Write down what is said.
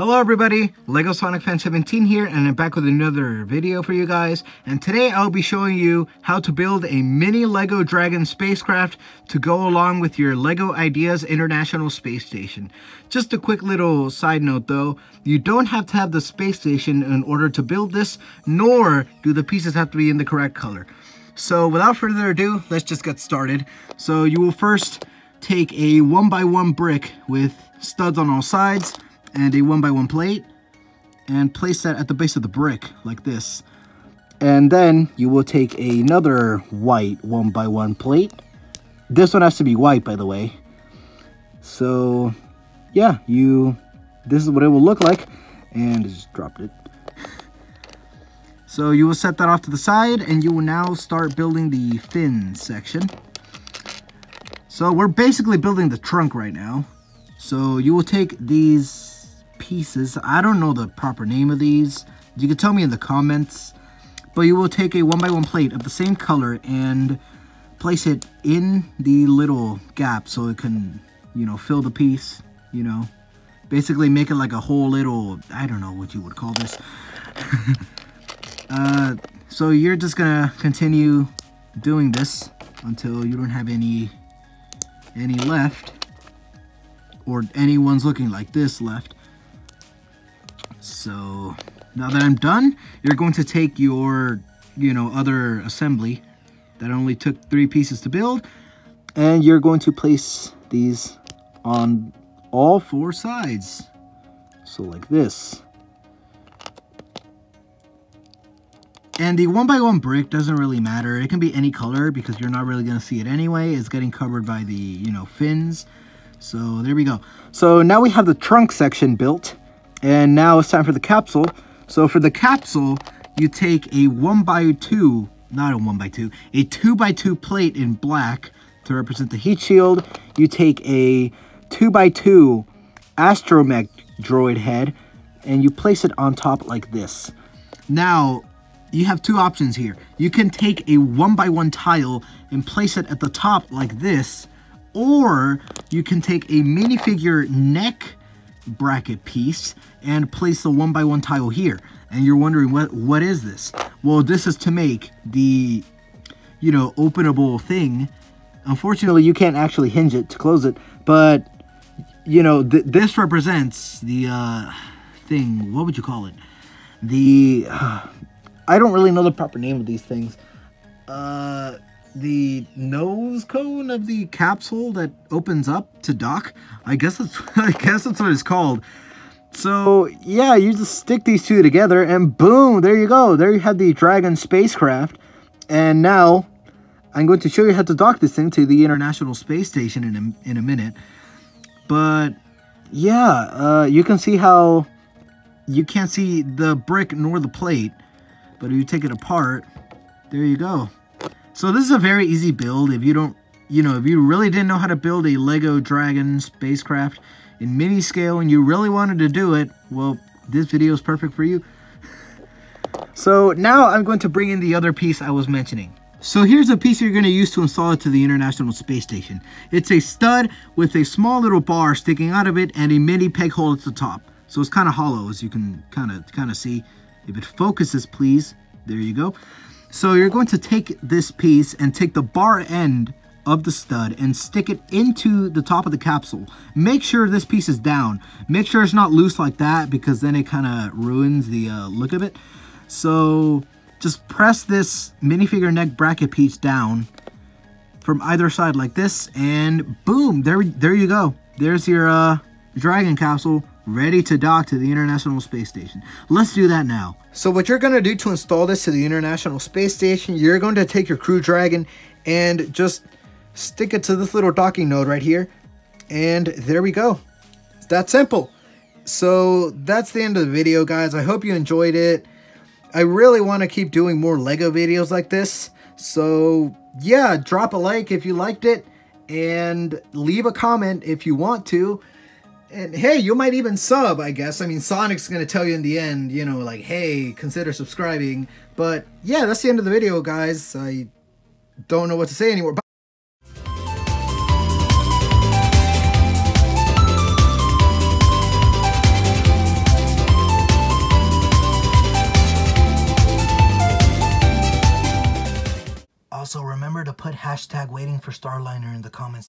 Hello everybody, LEGO Sonic Fan 17 here and I'm back with another video for you guys and today I'll be showing you how to build a mini LEGO Dragon spacecraft to go along with your LEGO Ideas International Space Station. Just a quick little side note though, you don't have to have the space station in order to build this nor do the pieces have to be in the correct color. So without further ado, let's just get started. So you will first take a one by one brick with studs on all sides and a one by one plate and place that at the base of the brick like this. And then you will take another white one by one plate. This one has to be white, by the way. So yeah, you, this is what it will look like. And just dropped it. So you will set that off to the side and you will now start building the fin section. So we're basically building the trunk right now. So you will take these pieces. I don't know the proper name of these. You can tell me in the comments. But you will take a one by one plate of the same color and place it in the little gap so it can, you know, fill the piece, you know. Basically make it like a whole little, I don't know what you would call this. uh, so you're just gonna continue doing this until you don't have any any left or anyone's looking like this left so now that I'm done, you're going to take your, you know, other assembly that only took three pieces to build, and you're going to place these on all four sides. So like this. And the one by one brick doesn't really matter. It can be any color because you're not really going to see it anyway. It's getting covered by the, you know, fins. So there we go. So now we have the trunk section built. And now it's time for the capsule. So for the capsule, you take a 1 by 2 not a 1 by 2 a 2 by 2 plate in black to represent the heat shield. You take a 2 by 2 astromech droid head, and you place it on top like this. Now, you have two options here. You can take a 1 by 1 tile and place it at the top like this, or you can take a minifigure neck bracket piece and place the one by one tile here. And you're wondering, what what is this? Well, this is to make the, you know, openable thing. Unfortunately, you can't actually hinge it to close it, but, you know, th this represents the uh, thing, what would you call it? The, uh, I don't really know the proper name of these things. Uh, the nose cone of the capsule that opens up to dock. I guess that's I guess that's what it's called. So yeah, you just stick these two together and boom, there you go. There you have the Dragon spacecraft. And now I'm going to show you how to dock this thing to the International Space Station in a, in a minute. But yeah, uh, you can see how you can't see the brick nor the plate. But if you take it apart, there you go. So this is a very easy build if you don't, you know, if you really didn't know how to build a Lego Dragon spacecraft in mini scale and you really wanted to do it, well, this video is perfect for you. So now I'm going to bring in the other piece I was mentioning. So here's a piece you're going to use to install it to the International Space Station. It's a stud with a small little bar sticking out of it and a mini peg hole at the top. So it's kind of hollow as you can kind of kind of see. If it focuses, please. There you go. So you're going to take this piece and take the bar end of the stud and stick it into the top of the capsule. Make sure this piece is down. Make sure it's not loose like that because then it kind of ruins the uh, look of it. So just press this minifigure neck bracket piece down from either side like this and boom, there, there you go. There's your uh, dragon capsule ready to dock to the International Space Station. Let's do that now. So what you're going to do to install this to the International Space Station, you're going to take your Crew Dragon and just stick it to this little docking node right here. And there we go. It's that simple. So that's the end of the video, guys. I hope you enjoyed it. I really want to keep doing more LEGO videos like this. So yeah, drop a like if you liked it and leave a comment if you want to and hey, you might even sub, I guess. I mean, Sonic's going to tell you in the end, you know, like, hey, consider subscribing. But yeah, that's the end of the video, guys. I don't know what to say anymore. Bye. Also, remember to put hashtag waiting for Starliner in the comments.